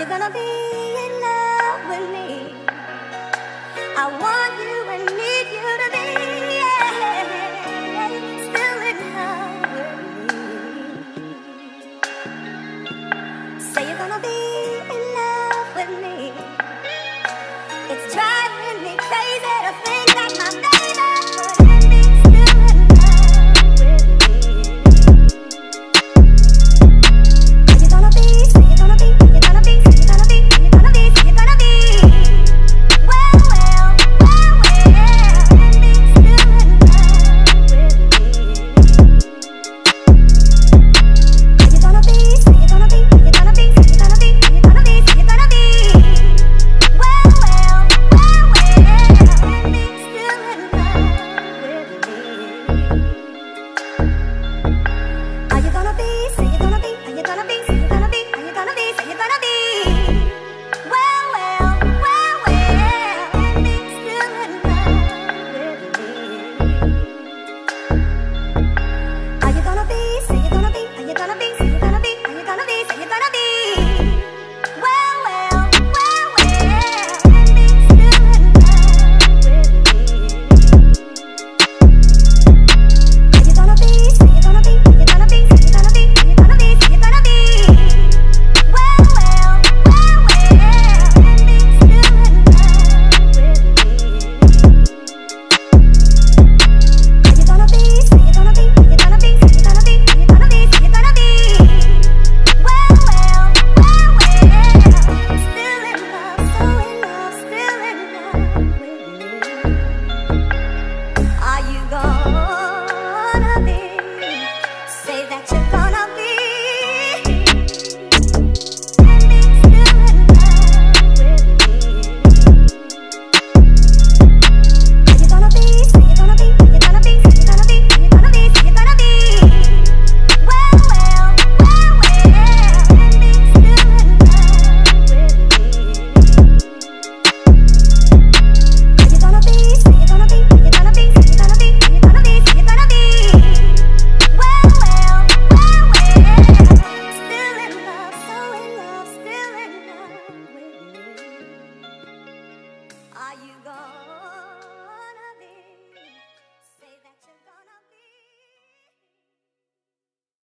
you gonna be in love with me? I want Nana Dee!